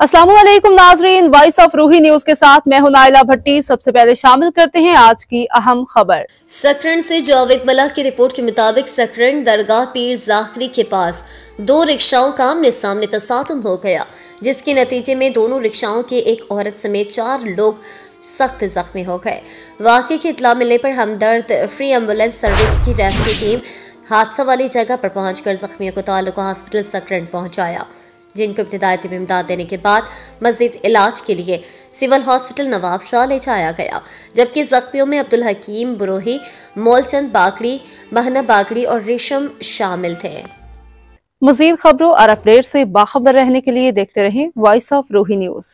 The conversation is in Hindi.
असलम नाजरीन वॉइस ऑफ़ रूही न्यूज़ के साथ मैं हूँ नाइला भट्टी। सबसे पहले शामिल करते हैं आज की अहम खबर। सकरण से जावेद मलह की रिपोर्ट के मुताबिक सकरण दरगाह पीर जाखरी के पास दो रिक्शाओं का आमने सामने तसादम हो गया, जिसके नतीजे में दोनों रिक्शाओं के एक औरत समेत चार लोग सख्त जख्मी हो गए। वाकई की इतला मिलने पर हमदर्द फ्री एंबुलेंस सर्विस की रेस्क्यू टीम हादसा वाली जगह पर पहुंचकर जख्मियों को ताल्लुका हॉस्पिटल सकरण पहुँचाया। जिनको इब्तदाती इमदाद देने के बाद मजीद इलाज के लिए सिविल हॉस्पिटल नवाब शाह ले जाया गया, जबकि जख्मियों में अब्दुल हकीम, बुरोही, मोलचंद बागड़ी, महना बागड़ी और रेशम शामिल थे। मजीद खबरों और अपडेट से बाखबर रहने के लिए देखते रहें वॉइस ऑफ़ रूही न्यूज़।